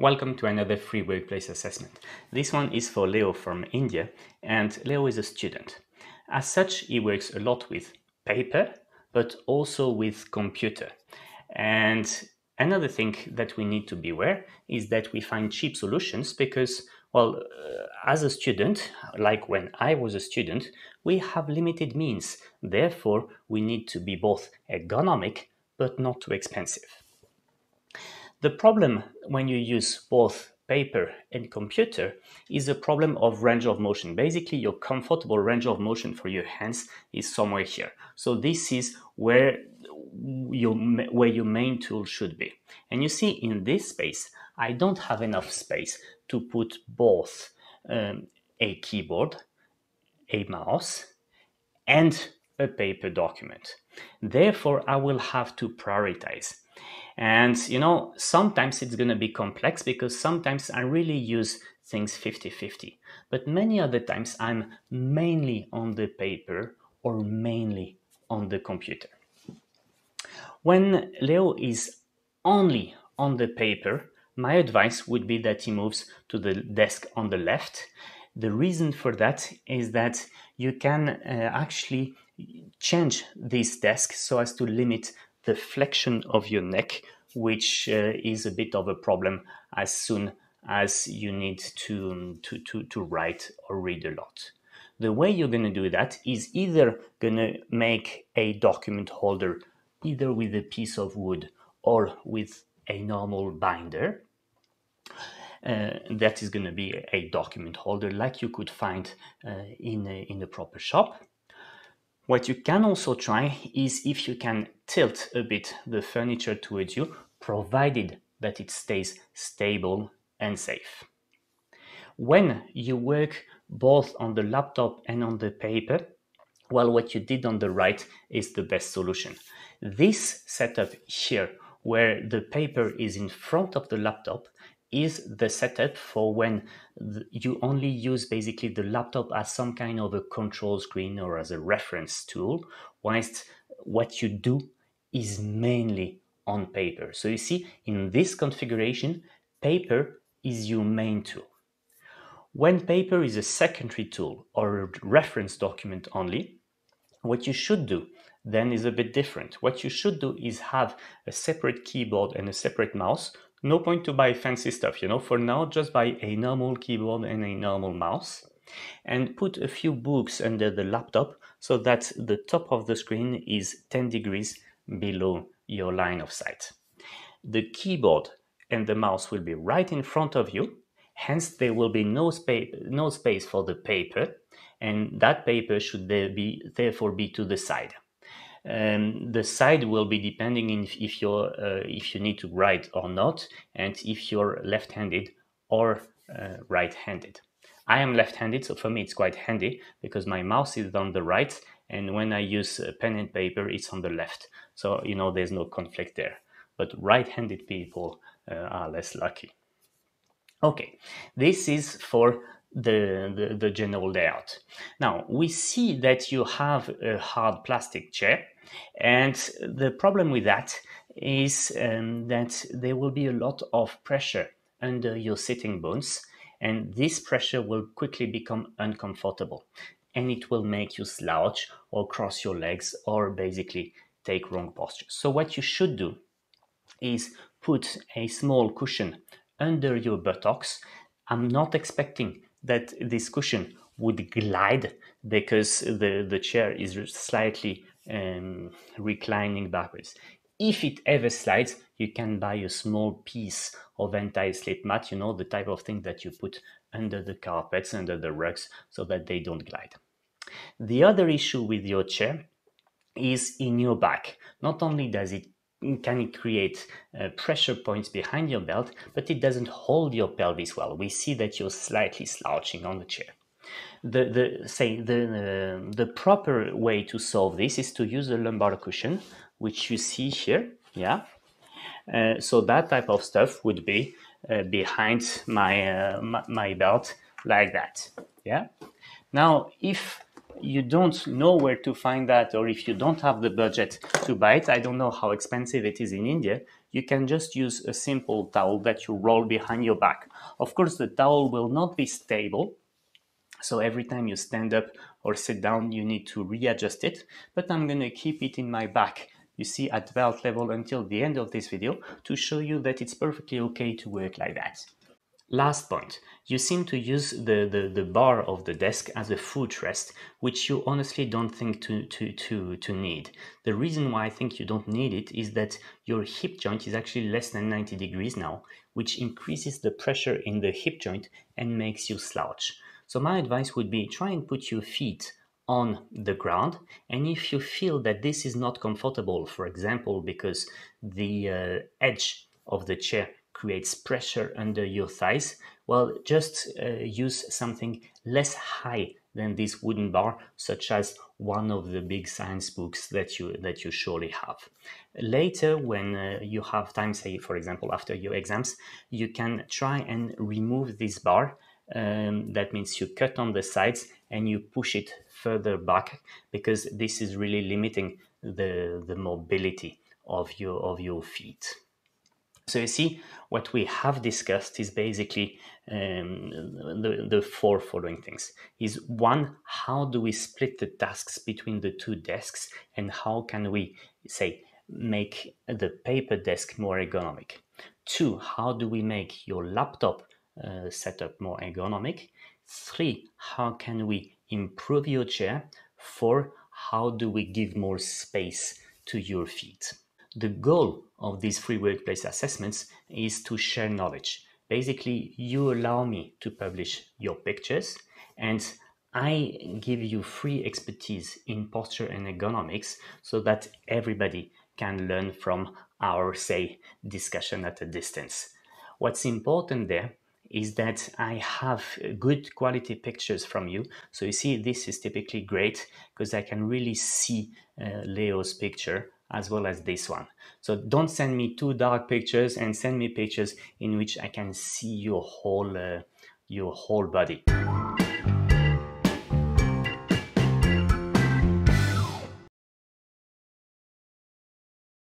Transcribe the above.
Welcome to another free workplace assessment. This one is for Leo from India, and Leo is a student. As such, he works a lot with paper, but also with computer. And another thing that we need to be aware is that we find cheap solutions because, well, uh, as a student, like when I was a student, we have limited means. Therefore, we need to be both ergonomic but not too expensive. The problem when you use both paper and computer is a problem of range of motion. Basically, your comfortable range of motion for your hands is somewhere here. So this is where your, where your main tool should be. And you see in this space, I don't have enough space to put both um, a keyboard, a mouse, and a paper document. Therefore, I will have to prioritize. And you know, sometimes it's going to be complex because sometimes I really use things 50 50. But many other times I'm mainly on the paper or mainly on the computer. When Leo is only on the paper, my advice would be that he moves to the desk on the left. The reason for that is that you can uh, actually change this desk so as to limit the flexion of your neck, which uh, is a bit of a problem as soon as you need to, to, to, to write or read a lot. The way you're going to do that is either going to make a document holder either with a piece of wood or with a normal binder. Uh, that is going to be a document holder like you could find uh, in, a, in a proper shop. What you can also try is if you can tilt a bit the furniture towards you, provided that it stays stable and safe. When you work both on the laptop and on the paper, well, what you did on the right is the best solution. This setup here, where the paper is in front of the laptop, is the setup for when you only use basically the laptop as some kind of a control screen or as a reference tool, whilst what you do is mainly on paper. So you see, in this configuration, paper is your main tool. When paper is a secondary tool or a reference document only, what you should do then is a bit different. What you should do is have a separate keyboard and a separate mouse no point to buy fancy stuff, you know. For now, just buy a normal keyboard and a normal mouse and put a few books under the laptop so that the top of the screen is 10 degrees below your line of sight. The keyboard and the mouse will be right in front of you, hence there will be no, space, no space for the paper, and that paper should there be, therefore be to the side. Um, the side will be depending if, if you're uh, if you need to write or not, and if you're left-handed or uh, right-handed. I am left-handed, so for me it's quite handy because my mouse is on the right, and when I use pen and paper, it's on the left. So you know there's no conflict there. But right-handed people uh, are less lucky. Okay, this is for the, the, the, general layout. Now, we see that you have a hard plastic chair and the problem with that is um, that there will be a lot of pressure under your sitting bones, and this pressure will quickly become uncomfortable and it will make you slouch or cross your legs or basically take wrong posture. So, what you should do is put a small cushion under your buttocks. I'm not expecting that this cushion would glide because the, the chair is slightly um, reclining backwards. If it ever slides, you can buy a small piece of anti-slip mat, you know, the type of thing that you put under the carpets, under the rugs, so that they don't glide. The other issue with your chair is in your back. Not only does it can it create uh, pressure points behind your belt, but it doesn't hold your pelvis well. We see that you're slightly slouching on the chair the, the say the uh, the proper way to solve this is to use a lumbar cushion, which you see here. Yeah. Uh, so that type of stuff would be uh, behind my, uh, my, my belt like that. Yeah. Now, if you don't know where to find that, or if you don't have the budget to buy it, I don't know how expensive it is in India. you can just use a simple towel that you roll behind your back. Of course, the towel will not be stable, so every time you stand up or sit down, you need to readjust it, but I'm gonna keep it in my back you see at belt level until the end of this video to show you that it's perfectly okay to work like that. Last point, you seem to use the, the, the bar of the desk as a footrest, which you honestly don't think to, to, to, to need. The reason why I think you don't need it is that your hip joint is actually less than 90 degrees now, which increases the pressure in the hip joint and makes you slouch. So my advice would be try and put your feet on the ground and if you feel that this is not comfortable for example because the uh, edge of the chair creates pressure under your thighs, well, just uh, use something less high than this wooden bar, such as one of the big science books that you that you surely have. Later, when uh, you have time, say for example after your exams, you can try and remove this bar. Um, that means you cut on the sides and you push it further back because this is really limiting the the mobility of your of your feet. So you see, what we have discussed is basically um, the, the four following things. Is one, how do we split the tasks between the two desks and how can we, say, make the paper desk more ergonomic? Two, how do we make your laptop uh, setup more ergonomic? Three, how can we improve your chair? Four, how do we give more space to your feet? The goal of these free workplace assessments is to share knowledge. Basically, you allow me to publish your pictures and I give you free expertise in posture and ergonomics so that everybody can learn from our, say, discussion at a distance. What's important there is that I have good quality pictures from you. So you see, this is typically great because I can really see uh, Leo's picture as well as this one. So don't send me two dark pictures and send me pictures in which I can see your whole uh, your whole body.